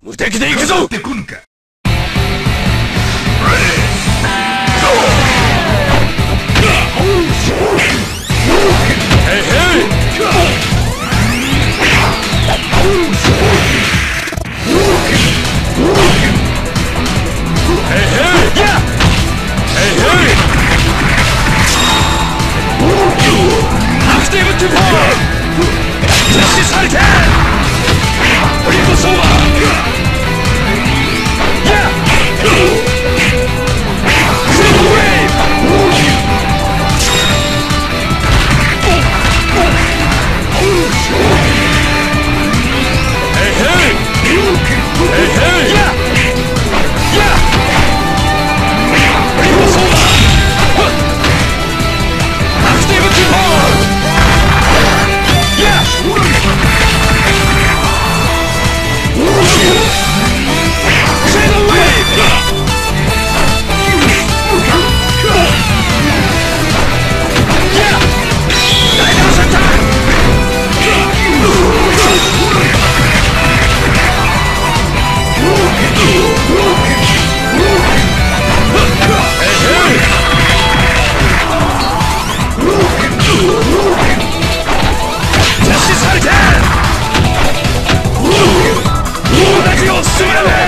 無敵で行くぞ！ってくんかティブトゥパワー We'll see you.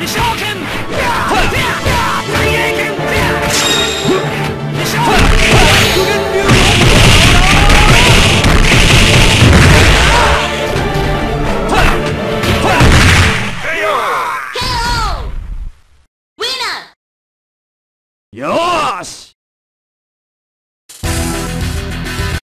飛翔拳